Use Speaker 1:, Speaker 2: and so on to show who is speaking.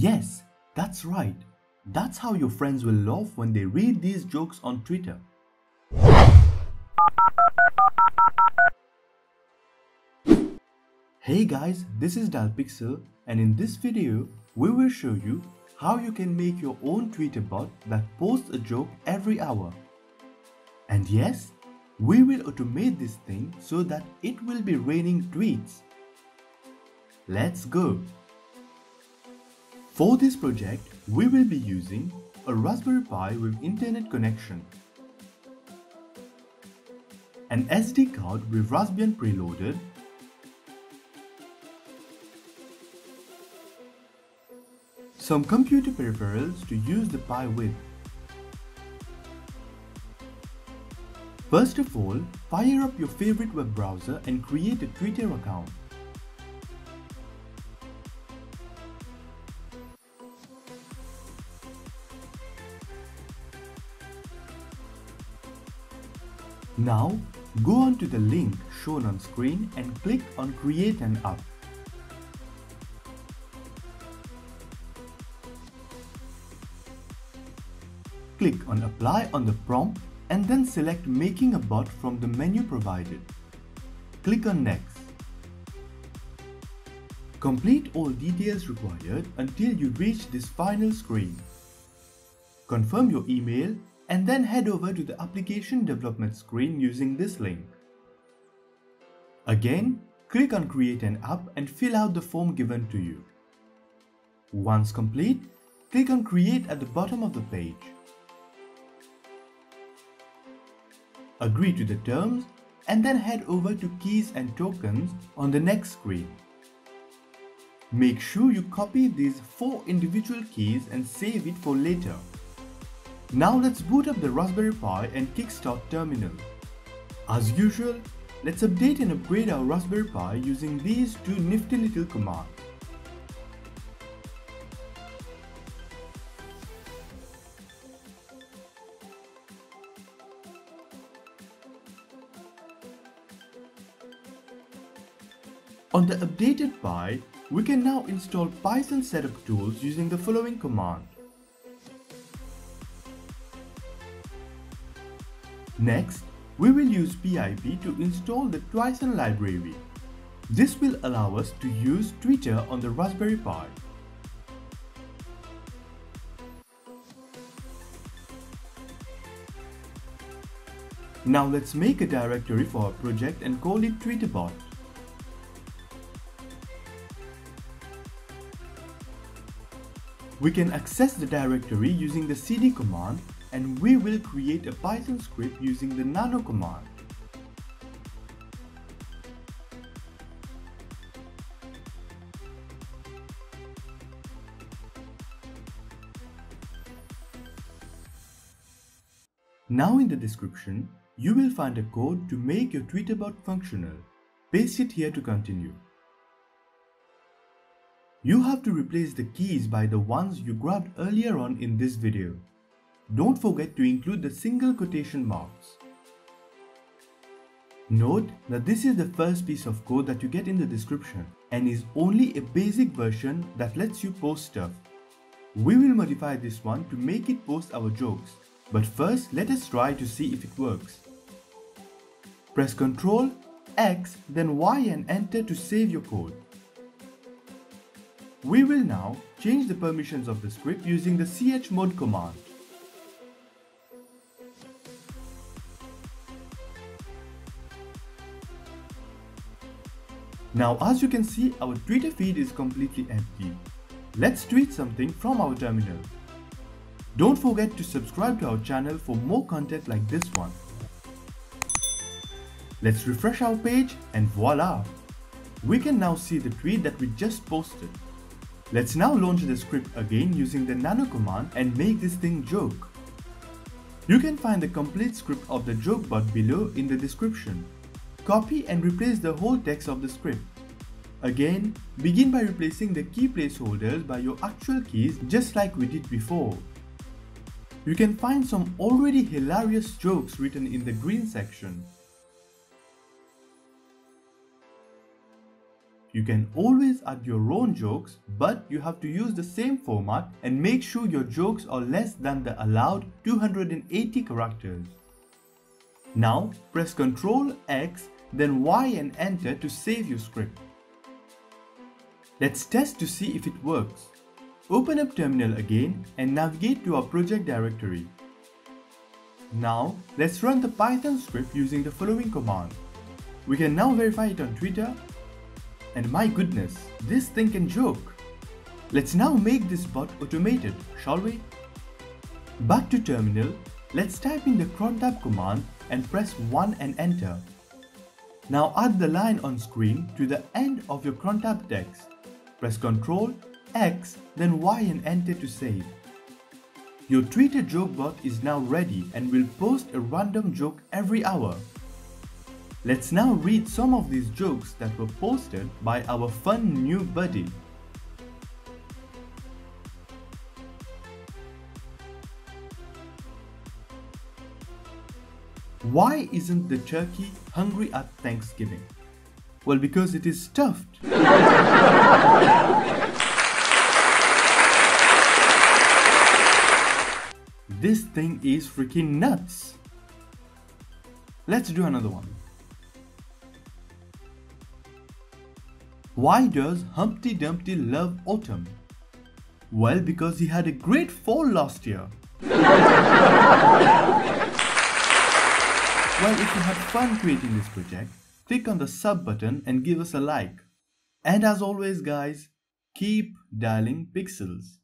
Speaker 1: Yes, that's right. That's how your friends will laugh when they read these jokes on Twitter. Hey guys, this is Dial Pixel and in this video, we will show you how you can make your own Twitter bot that posts a joke every hour. And yes, we will automate this thing so that it will be raining tweets. Let's go! For this project, we will be using a Raspberry Pi with internet connection, an SD card with Raspbian preloaded, some computer peripherals to use the Pi with. First of all, fire up your favorite web browser and create a Twitter account. Now, go on to the link shown on screen and click on create an app. Click on apply on the prompt and then select making a bot from the menu provided. Click on next. Complete all details required until you reach this final screen. Confirm your email and then head over to the application development screen using this link. Again, click on create an app and fill out the form given to you. Once complete, click on create at the bottom of the page. agree to the terms, and then head over to keys and tokens on the next screen. Make sure you copy these four individual keys and save it for later. Now let's boot up the Raspberry Pi and kickstart terminal. As usual, let's update and upgrade our Raspberry Pi using these two nifty little commands. On the updated Pi, we can now install Python setup tools using the following command. Next, we will use pip to install the Twython library. This will allow us to use Twitter on the Raspberry Pi. Now let's make a directory for our project and call it TwitterBot. We can access the directory using the cd command and we will create a Python script using the nano command. Now in the description, you will find a code to make your Twitterbot functional. Paste it here to continue. You have to replace the keys by the ones you grabbed earlier on in this video. Don't forget to include the single quotation marks. Note that this is the first piece of code that you get in the description and is only a basic version that lets you post stuff. We will modify this one to make it post our jokes, but first let us try to see if it works. Press Ctrl, X, then Y and enter to save your code. We will now change the permissions of the script using the chmod command. Now as you can see our Twitter feed is completely empty. Let's tweet something from our terminal. Don't forget to subscribe to our channel for more content like this one. Let's refresh our page and voila! We can now see the tweet that we just posted. Let's now launch the script again using the nano command and make this thing joke. You can find the complete script of the joke bot below in the description. Copy and replace the whole text of the script. Again, begin by replacing the key placeholders by your actual keys just like we did before. You can find some already hilarious jokes written in the green section. You can always add your own jokes, but you have to use the same format and make sure your jokes are less than the allowed 280 characters. Now press Ctrl X then Y and enter to save your script. Let's test to see if it works. Open up terminal again and navigate to our project directory. Now let's run the Python script using the following command. We can now verify it on Twitter and my goodness, this thing can joke. Let's now make this bot automated, shall we? Back to terminal, let's type in the crontab command and press 1 and enter. Now add the line on screen to the end of your crontab text. Press Ctrl, X, then Y and enter to save. Your Twitter joke bot is now ready and will post a random joke every hour. Let's now read some of these jokes that were posted by our fun new buddy. Why isn't the turkey hungry at Thanksgiving? Well, because it is stuffed. this thing is freaking nuts. Let's do another one. Why does Humpty Dumpty love autumn? Well, because he had a great fall last year. Well, if you had fun creating this project, click on the sub button and give us a like. And as always guys, keep dialing pixels.